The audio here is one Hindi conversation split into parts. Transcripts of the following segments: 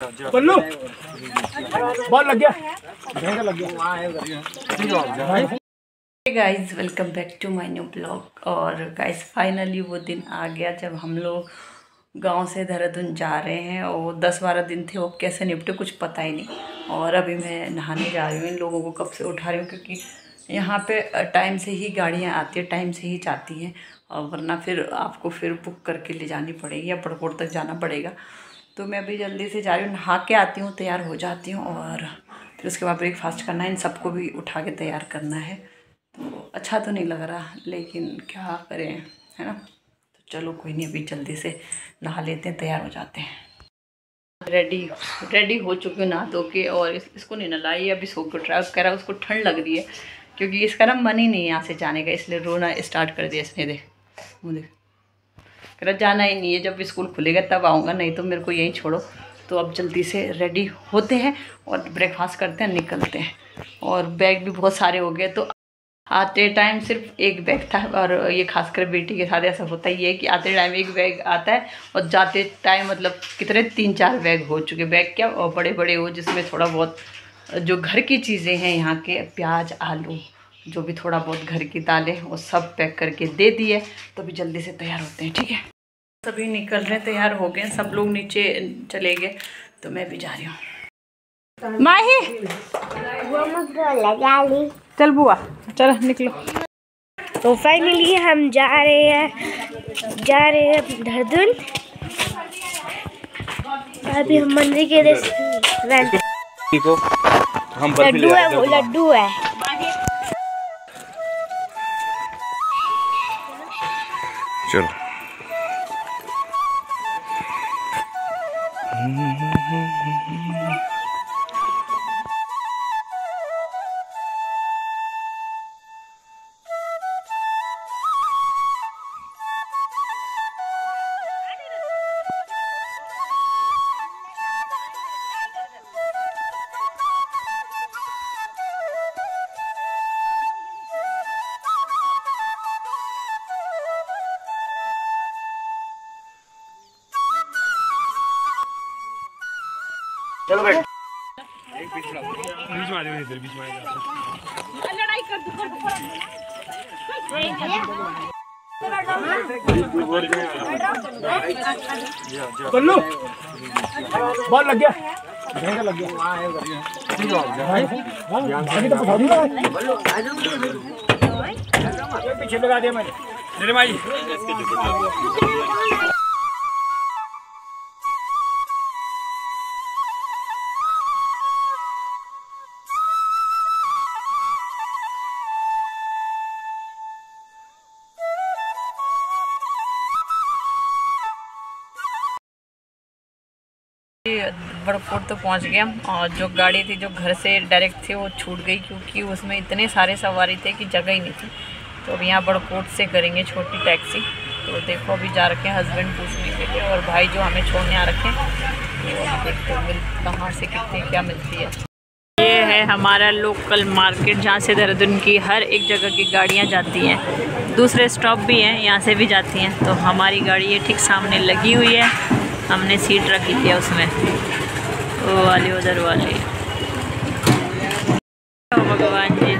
पल्लू बॉल लग गया। Welcome back to my new blog और गाइस फाइनली वो दिन आ गया जब हम लोग गाँव से देहरादून जा रहे हैं और दस बारह दिन थे वो कैसे निपटे कुछ पता ही नहीं। और अभी मैं नहाने जा रही हूँ। इन लोगों को कब से उठा रही हूँ, क्योंकि यहाँ पे टाइम से ही गाड़ियाँ आती है टाइम से ही जाती हैं। और वरना फिर आपको फिर बुक करके ले जानी पड़ेगी या बड़कोट तक जाना पड़ेगा। तो मैं अभी जल्दी से जा रही हूँ नहा के आती हूँ तैयार हो जाती हूँ और फिर उसके बाद ब्रेकफास्ट करना है इन सबको भी उठा के तैयार करना है। तो अच्छा तो नहीं लग रहा लेकिन क्या करें है ना? तो चलो कोई नहीं अभी जल्दी से नहा लेते हैं तैयार हो जाते हैं। रेडी रेडी हो चुकी हूँ नहा धो के और इस, इसको नहीं नलाई अभी सो उठ कह रहा उसको ठंड लग रही है क्योंकि इसका ना मन ही नहीं है यहाँ से जाने का इसलिए रोना स्टार्ट कर दिया इसने देख देख। कह जाना ही नहीं है। जब स्कूल खुलेगा तब आऊँगा, नहीं तो मेरे को यहीं छोड़ो। तो अब जल्दी से रेडी होते हैं और ब्रेकफास्ट करते हैं, निकलते हैं। और बैग भी बहुत सारे हो गए तो आते टाइम सिर्फ़ एक बैग था और ये खासकर बेटी के साथ ऐसा होता ही है कि आते टाइम एक बैग आता है और जाते टाइम मतलब कितने तीन चार बैग हो चुके। बैग क्या, और बड़े बड़े हो जिसमें थोड़ा बहुत जो घर की चीज़ें हैं यहाँ के, प्याज, आलू जो भी थोड़ा बहुत घर की दालें वो सब पैक करके दे दिए। तो अभी जल्दी से तैयार होते हैं ठीक है? सभी निकल रहे तैयार हो गए सब लोग नीचे चले गए तो मैं भी जा रही हूँ। माही! चल बुआ चल निकलो। तो फाइनली हम जा रहे हैं जा रहे हैं देहरादून। अभी हम मंदिर के रेस्टोरेंट को हम बर्फ़ी लड्डू है वो लड्डू है। Mm-hmm. चलो बैठ। बीच में आ जाओ इधर बीच में आ जाओ पल्लू बॉल लग गया। महँगा लग गया अभी तो पकड़ पीछे लगा दिया मैंने। मेरे भाई बड़कोट तो पहुँच गया और जो गाड़ी थी, जो घर से डायरेक्ट थी, वो छूट गई क्योंकि उसमें इतने सारे सवारी थे कि जगह ही नहीं थी। तो अब यहाँ बड़कोट से करेंगे छोटी टैक्सी तो देखो, अभी जा रखे हैं हस्बैंड पूछने के लिए और भाई जो हमें छोड़ने आ रखे हैं तो कहाँ से कितनी क्या मिलती है। ये है हमारा लोकल मार्केट जहाँ से देहरादून की हर एक जगह की गाड़ियाँ जाती हैं। दूसरे स्टॉप भी हैं, यहाँ से भी जाती हैं। तो हमारी गाड़ी ये ठीक सामने लगी हुई है। हमने सीट रखी थी उसमें। वो वाली उधर वाली। भगवान जी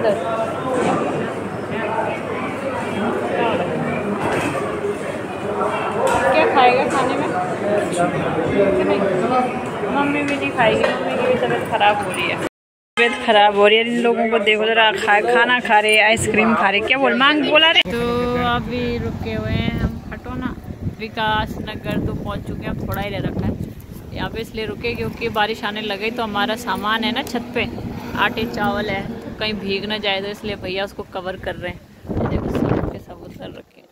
उधर क्या खाएगा खाने में मम्मी भी नहीं खाएगी मम्मी की भी तबीयत खराब हो रही है खराब हो रही है इन लोगों को देखो जरा खा खाना खा रहे आइसक्रीम खा रहे क्या बोल मांग बोला रहे तो अभी रुके हुए हैं हम खटोना विकास नगर तो पहुँच चुके हैं थोड़ा ही रह रखा है यहाँ पे इसलिए रुके क्योंकि बारिश आने लगी तो हमारा सामान है ना छत पे आटे चावल है, कहीं भीग ना जाए तो इसलिए भैया उसको कवर कर रहे हैं। देखो सब के सब उतर रखे हैं।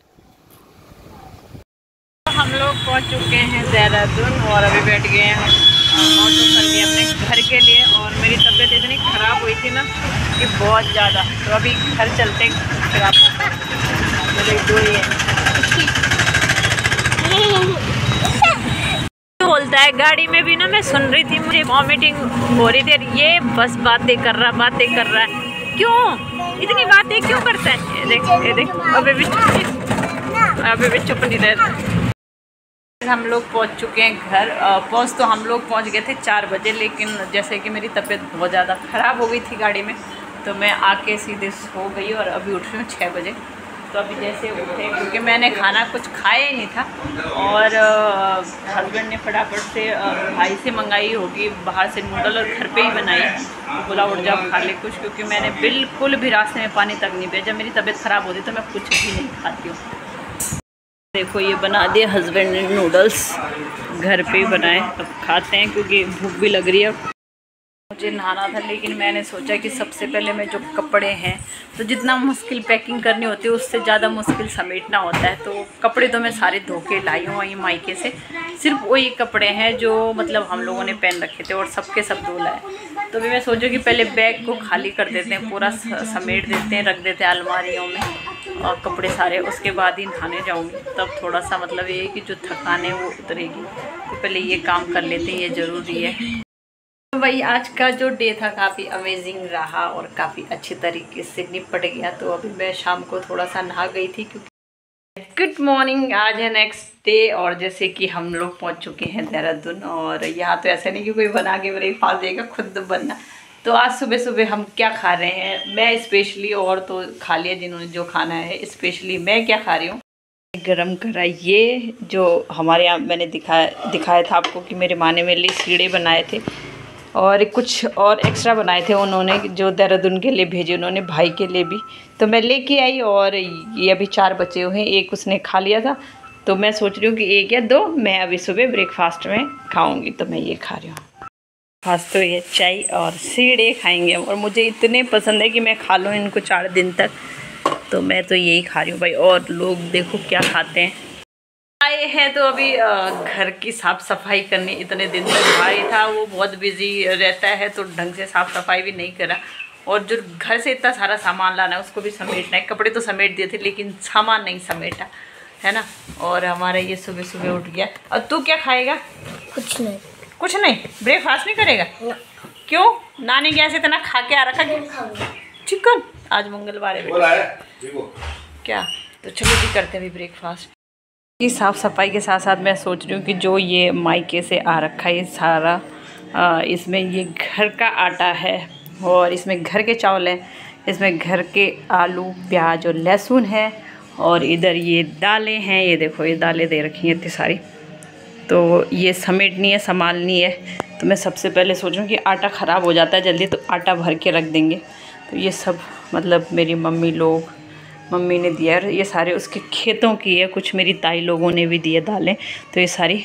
हम लोग पहुँच चुके हैं देहरादून और अभी बैठ गए हैं ऑटो कर लिए अपने घर के लिए और मेरी तबीयत इतनी ख़राब हुई थी ना कि बहुत ज़्यादा। तो अभी घर चलते फिर आप ही है। बोलता है। गाड़ी में भी ना मैं सुन रही थी, मुझे वॉमिटिंग हो रही थी। ये बस बातें कर रहा, बातें कर रहा है। क्यों? इतनी बातें क्यों करता है? ये देख ये देख। अभी भी चुप अभी भी चुप नहीं रहता हम लोग पहुँच चुके हैं घर। पहुँच तो हम लोग पहुँच गए थे चार बजे, लेकिन जैसे कि मेरी तबीयत बहुत ज़्यादा ख़राब हो गई थी गाड़ी में तो मैं आके सीधे सो गई और अभी उठ रही हूँ छः बजे। तो अभी जैसे उठे, क्योंकि मैंने खाना कुछ खाया ही नहीं था। और हस्बैंड ने फटाफट से भाई से मंगाई होगी, बाहर से नूडल और घर पे ही बनाई। तो बोला, उठ जाओ खा ले कुछ, क्योंकि मैंने बिल्कुल भी रास्ते में पानी तक नहीं पिया। जब मेरी तबीयत ख़राब होती तो मैं कुछ भी नहीं खाती हूँ। देखो, ये बना दिए हस्बैंड ने नूडल्स, घर पे बनाए। अब खाते हैं, क्योंकि भूख भी लग रही है। मुझे नहाना था, लेकिन मैंने सोचा कि सबसे पहले मैं जो कपड़े हैं तो जितना मुश्किल पैकिंग करनी होती है, उससे ज़्यादा मुश्किल समेटना होता है। तो कपड़े तो मैं सारे धो के लाई हूँ, वहीं मायके से। सिर्फ़ वही कपड़े हैं जो मतलब हम लोगों ने पहन रखे थे और सबके सब धो लाए। तो भी मैं सोचूँ कि पहले बैग को खाली कर देते हैं, पूरा समेट देते हैं, रख देते हैं अलमारियों में, और कपड़े सारे। उसके बाद ही नहाने जाऊँगी। तब थोड़ा सा मतलब ये है कि जो थकान है वो उतरेगी। तो पहले ये काम कर लेते हैं, ये ज़रूरी है। तो भाई, आज का जो डे था काफ़ी अमेजिंग रहा और काफ़ी अच्छे तरीके से निपट गया। तो अभी मैं शाम को थोड़ा सा नहा गई थी क्योंकि गुड मॉर्निंग आज है नेक्स्ट डे और जैसे कि हम लोग पहुँच चुके हैं देहरादून और यहाँ तो ऐसा नहीं कि कोई बना के मेरे ब्रेकफास्ट देगा, खुद बनना। तो आज सुबह सुबह हम क्या खा रहे हैं? मैं स्पेशली और तो खा लिया जिन्होंने जो खाना है। स्पेशली मैं क्या खा रही हूँ? गरम करा ये जो हमारे यहाँ मैंने दिखाया दिखाया था आपको कि मेरे माने मेरे लिए सीढ़े बनाए थे। और कुछ और एक्स्ट्रा बनाए थे उन्होंने, जो देहरादून के लिए भेजे उन्होंने, भाई के लिए भी। तो मैं लेके आई और ये अभी चार बचे हुए हैं, एक उसने खा लिया था। तो मैं सोच रही हूँ कि एक या दो मैं अभी सुबह ब्रेकफास्ट में खाऊँगी तो मैं ये खा रही हूँ। फास्ट तो ये चाय और सीढ़े खाएँगे और मुझे इतने पसंद है कि मैं खा लूँ इनको चार दिन तक। तो मैं तो यही खा रही हूँ भाई, और लोग देखो क्या खाते हैं। आए हैं तो अभी घर की साफ़ सफ़ाई करनी इतने दिन तक भाई था वो बहुत बिज़ी रहता है तो ढंग से साफ़ सफ़ाई भी नहीं करा। और जो घर से इतना सारा सामान लाना है उसको भी समेटना है। कपड़े तो समेट दिए थे लेकिन सामान नहीं समेटा है ना? और हमारा ये सुबह सुबह उठ गया। और तू क्या खाएगा? कुछ नहीं। कुछ नहीं? ब्रेकफास्ट नहीं करेगा? क्यों? नानी गैस इतना खा के आ रखा चिकन आज मंगलवार है क्या? तो चलो जी करते हैं अभी ब्रेकफास्ट की साफ़ सफ़ाई के साथ साथ मैं सोच रही हूँ कि जो ये मायके से आ रखा है ये सारा आ, इसमें ये घर का आटा है और इसमें घर के चावल हैं इसमें घर के आलू प्याज और लहसुन है और इधर ये दालें हैं ये देखो ये दालें दे रखी हैं इतनी सारी। तो ये समेटनी है संभालनी है। तो मैं सबसे पहले सोच रही हूँ कि आटा ख़राब हो जाता है जल्दी तो आटा भर के रख देंगे। तो ये सब मतलब मेरी मम्मी लोग मम्मी ने दिया ये सारे उसके खेतों की है, कुछ मेरी ताई लोगों ने भी दिए दालें। तो ये सारी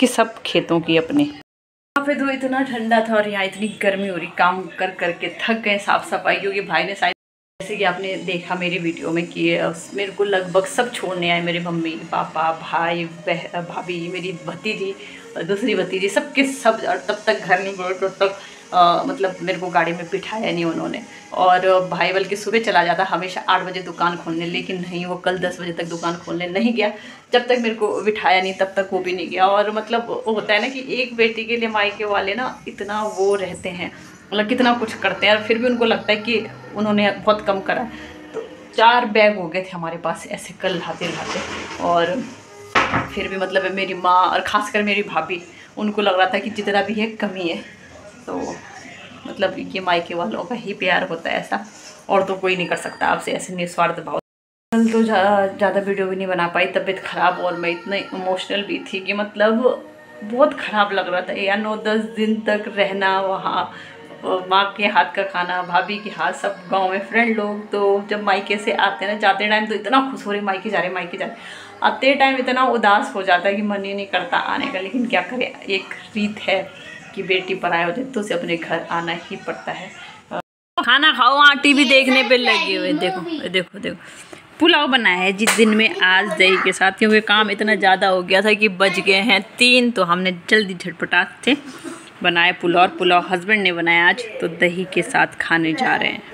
कि सब खेतों की अपने। यहाँ पे तो इतना ठंडा था और यहाँ इतनी गर्मी हो रही, काम कर करके थक गए साफ़ सफ़ाई क्योंकि भाई ने शायद जैसे कि आपने देखा मेरी वीडियो में कि मेरे को लगभग सब छोड़ने आए मेरे मम्मी, पापा, भाई भाभी, मेरी भतीजी, दूसरी भतीजी, सबके सब, और तब तक घर नहीं गए, तब तक आ, मतलब मेरे को गाड़ी में बिठाया नहीं उन्होंने। और भाई बल्कि सुबह चला जाता हमेशा आठ बजे दुकान खोलने लेकिन नहीं वो कल दस बजे तक दुकान खोलने नहीं गया। जब तक मेरे को बिठाया नहीं तब तक वो भी नहीं गया। और मतलब होता है ना कि एक बेटी के लिए मायके वाले ना इतना वो रहते हैं मतलब कितना कुछ करते हैं और फिर भी उनको लगता है कि उन्होंने बहुत कम करा। तो चार बैग हो गए थे हमारे पास ऐसे कल लाते लाते। और फिर भी मतलब मेरी माँ और ख़ासकर मेरी भाभी उनको लग रहा था कि जितना भी है कमी है। तो मतलब ये मायके वालों का ही प्यार होता है ऐसा। और तो कोई नहीं कर सकता आपसे ऐसे निस्वार्थ भाव। कल तो ज़्यादा वीडियो भी नहीं बना पाई, तबीयत ख़राब और मैं इतने इमोशनल भी थी कि मतलब बहुत ख़राब लग रहा था। या नौ दस दिन तक रहना वहाँ, माँ के हाथ का खाना, भाभी के हाथ, सब गाँव में फ्रेंड लोग तो जब मायके से आते हैं ना, जाते टाइम तो इतना खुश हो रहे, मायके जा रहे, मायके जा रहे। आते टाइम इतना उदास हो जाता है कि मन ही नहीं करता आने का, लेकिन क्या करें? एक रीत है। कि बेटी पराया हो जाए तो उसे अपने घर आना ही पड़ता है। खाना खाओ, वहाँ टीवी देखने पे लगे हुए देखो देखो देखो। पुलाव बनाया है जिस दिन में आज दही के साथ, क्योंकि काम इतना ज़्यादा हो गया था कि बज गए हैं तीन तो हमने जल्दी झटपटा से बनाया पुलाव, और पुलाव हस्बैंड ने बनाया आज तो दही के साथ खाने जा रहे हैं।